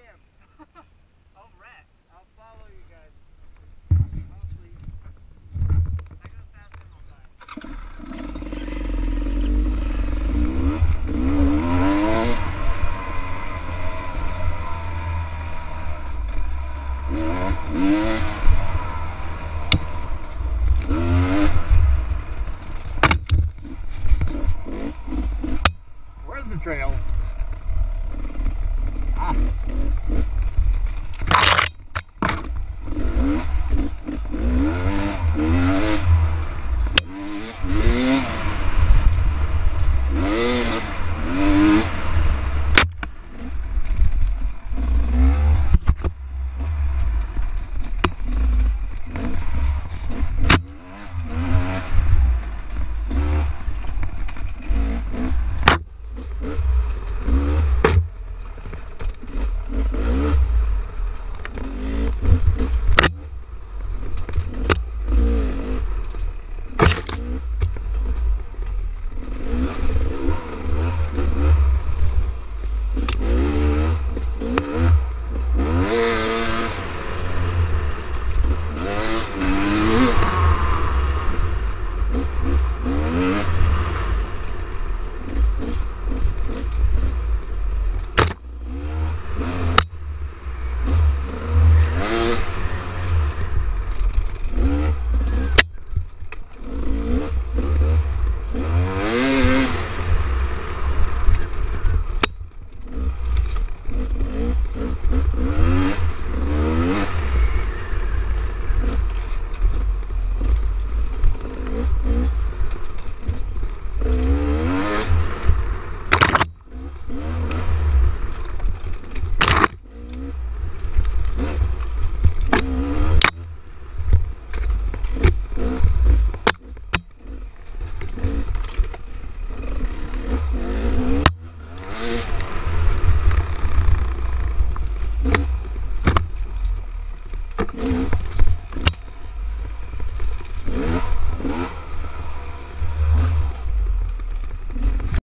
damn. I'll. Oh, I'll follow you guys. Where's the trail? 啊。